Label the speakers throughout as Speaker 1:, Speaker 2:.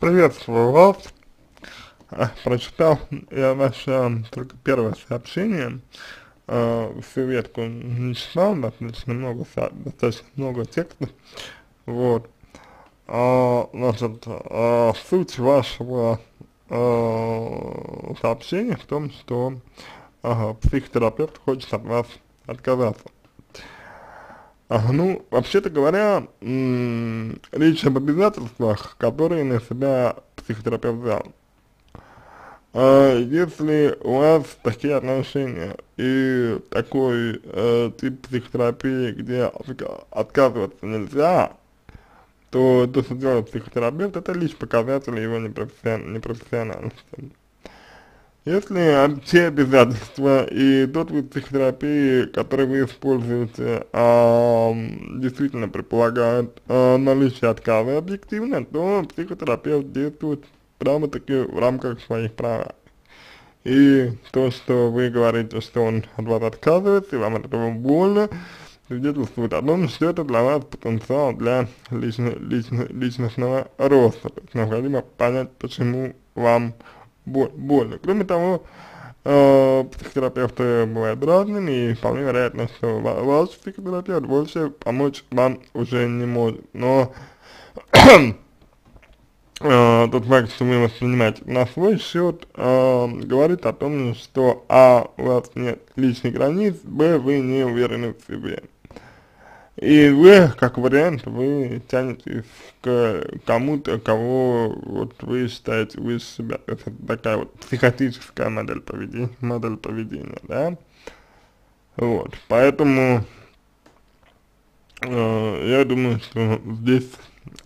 Speaker 1: Приветствую вас. Прочитал я ваше только первое сообщение, э, всю ветку не читал, достаточно много, достаточно много текста, вот. А, значит, а, суть вашего сообщения в том, что психотерапевт хочет от вас отказаться. А, ну, вообще-то говоря, речь об обязательствах, которые на себя психотерапевт взял. А, если у вас такие отношения и такой э, тип психотерапии, где отказываться нельзя, то то, что делает психотерапевт, это лишь показатель его непрофессиональности. Если те обязательства и тот вид психотерапии, который вы используете, а, действительно предполагают а, наличие отказа объективно, то психотерапевт действует прямо-таки в рамках своих прав. И то, что вы говорите, что он от вас отказывается, и вам от этого больно, свидетельствует о том, что это для вас потенциал для лично, лично, личностного роста. То есть необходимо понять, почему вам больно. Кроме того, э, психотерапевты бывают разными, и вполне вероятно, что ваш психотерапевт больше помочь вам уже не может. Но э, тот факт, что вы воспринимаете на свой счет, э, говорит о том, что а, у вас нет личных границ, б, вы не уверены в себе. И вы, как вариант, вы тянетесь к кому-то, кого вот вы считаете выше себя. Это такая вот психотическая модель поведения, модель поведения, да. Вот, поэтому э, я думаю, что здесь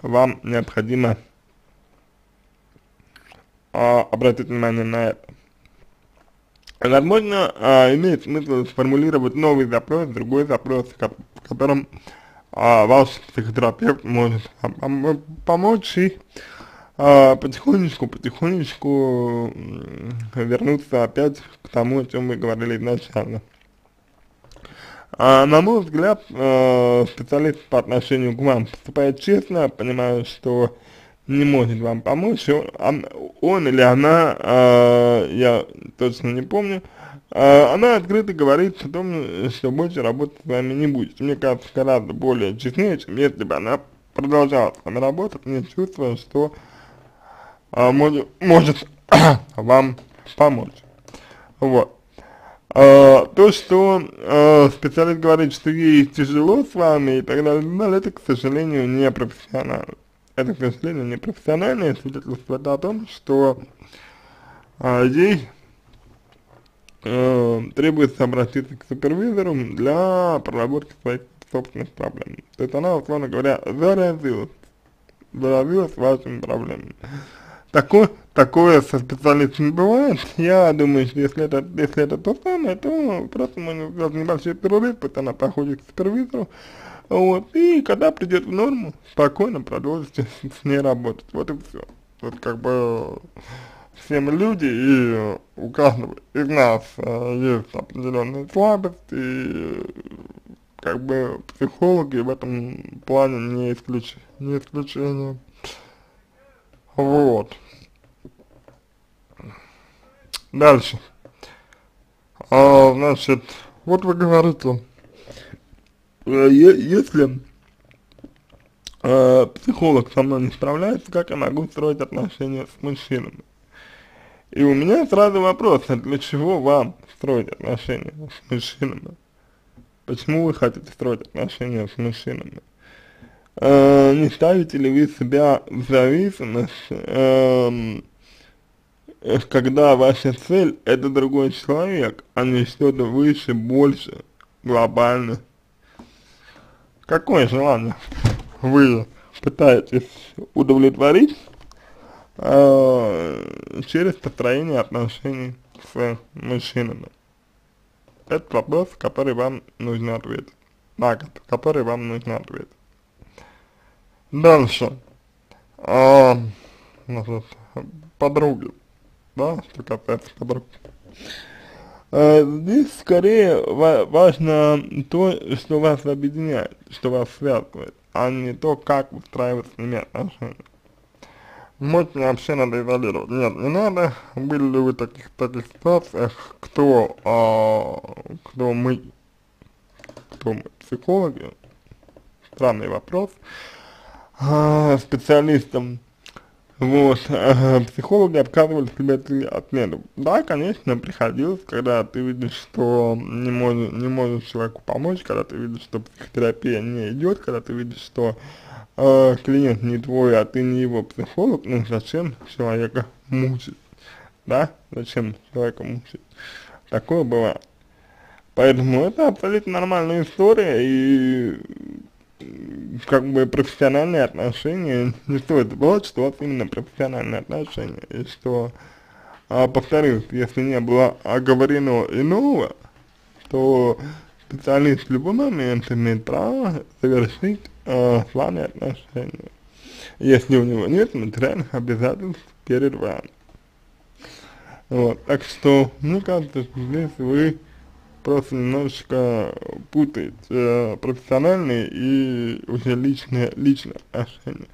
Speaker 1: вам необходимо э, обратить внимание на это. Возможно, э, имеет смысл сформулировать новый запрос, другой запрос, в котором а, ваш психотерапевт может пом помочь и а, потихонечку, потихонечку вернуться опять к тому, о чем мы говорили изначально. А, на мой взгляд, э, специалист по отношению к вам поступает честно, понимая, что не может вам помочь, он, он или она, э, я точно не помню, она открыто говорит о том, что больше работать с вами не будет. Мне кажется, гораздо более честнее, чем если бы она продолжала с вами работать, мне чувствую, что а, может, может вам помочь. Вот. А, то, что а, специалист говорит, что ей тяжело с вами и так далее, это, к сожалению, не профессионально. Это, к сожалению, не профессиональное свидетельство о том, что а, ей э, требуется обратиться к супервизору для проработки своих собственных проблем. То есть она, условно говоря, заразилась, заразилась вашими проблемами. Такое, такое со специалистами бывает. Я думаю, что если это, если это то самое, то просто можно сделать небольшой перерыв, пусть она проходит к супервизору, вот, и когда придет в норму, спокойно продолжите с ней работать. Вот и все. Вот как бы все мы люди, и у каждого из нас э, есть определенные слабости, и как бы психологи в этом плане не, исключ, не исключение. Вот. Дальше. А, значит, вот вы говорите, э, если э, психолог со мной не справляется, как я могу строить отношения с мужчинами? И у меня сразу вопрос, а для чего вам строить отношения с мужчинами? Почему вы хотите строить отношения с мужчинами? Э, не ставите ли вы себя в зависимость, э, когда ваша цель это другой человек, а не что-то выше, больше, глобально? Какое желание вы пытаетесь удовлетворить э, через построение отношений с мужчинами. Это вопрос, который вам нужно ответить. На который вам нужно ответить. Дальше. А, значит, подруги. Да, что касается подруг. А, здесь скорее ва важно то, что вас объединяет, что вас связывает, а не то, как устраивать с ними отношения. Может мне вообще надо изолировать. Нет, не надо. Были ли вы в таких, таких ситуациях, кто, а, кто мы, кто мы, психологи, странный вопрос, а, специалистам, вот, психологи отказывались тебе отмену. Да, конечно, приходилось, когда ты видишь, что не можешь, не можешь человеку помочь, когда ты видишь, что психотерапия не идет, когда ты видишь, что клиент не твой, а ты не его психолог, ну зачем человека мучить, да, зачем человека мучить, такое бывает. Поэтому это абсолютно нормальная история, и как бы профессиональные отношения, не стоит забывать, что вас именно профессиональные отношения, и что, а, повторюсь, если не было оговорено иного, то специалист в любой момент имеет право завершить э, с вами отношения, если у него нет материальных обязательств перед вами. Вот, так что, мне кажется, что здесь вы просто немножечко путаете э, профессиональные и уже личные, личные отношения.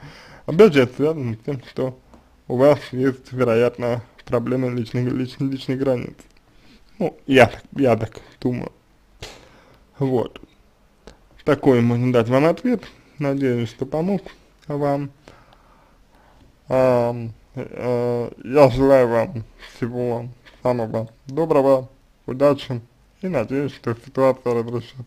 Speaker 1: Опять же, это связано с тем, что у вас есть, вероятно, проблемы личных, личных, личных границ. Ну, я так, я так думаю. Вот. Такой можно дать вам ответ. Надеюсь, что помог вам. А, а, я желаю вам всего самого доброго, удачи и надеюсь, что ситуация разрешится.